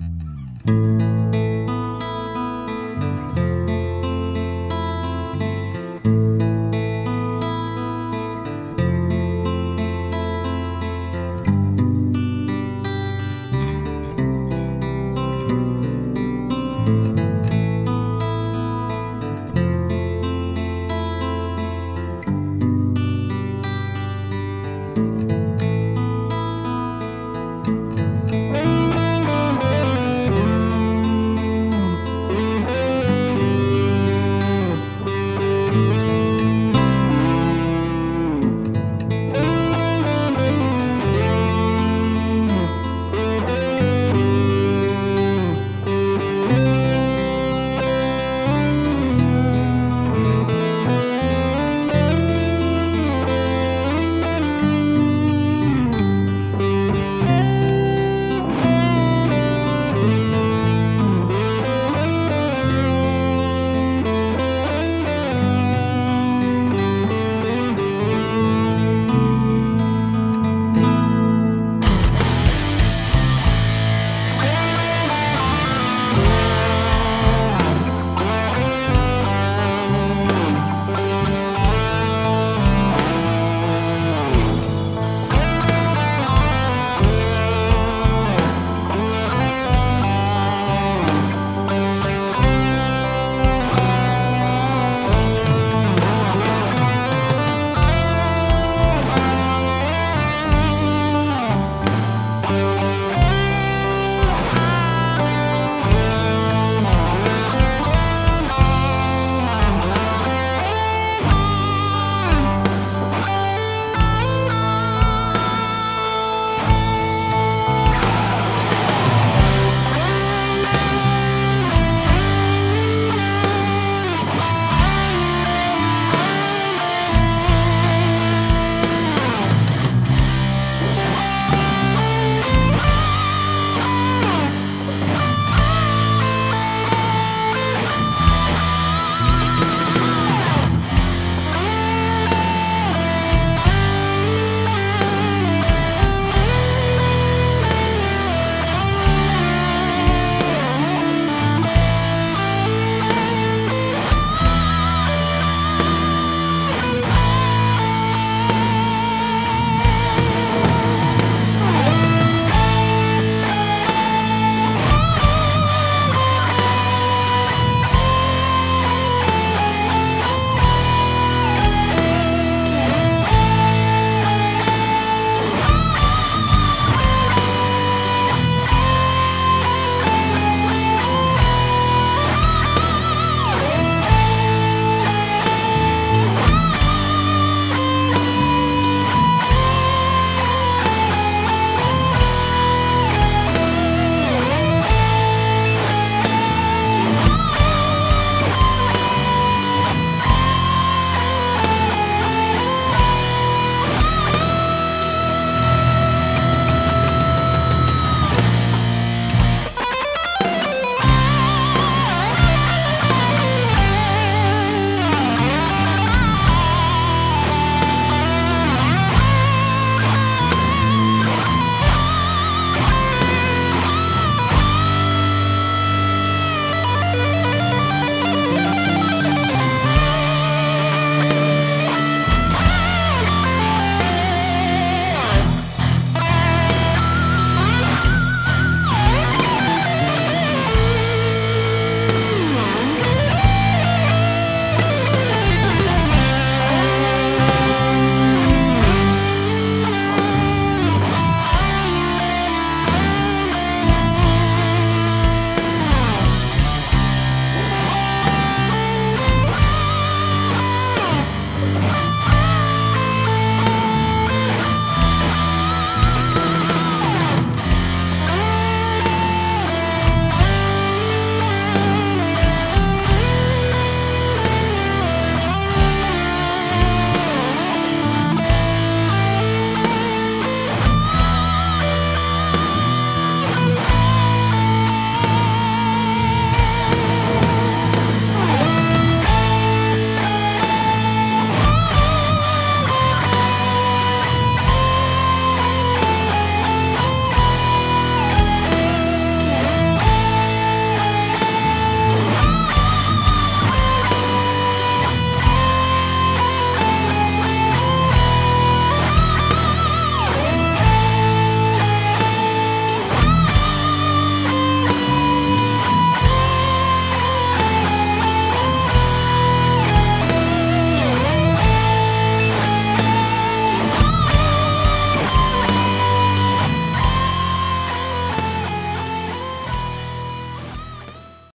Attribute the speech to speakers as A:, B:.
A: Mm-hmm.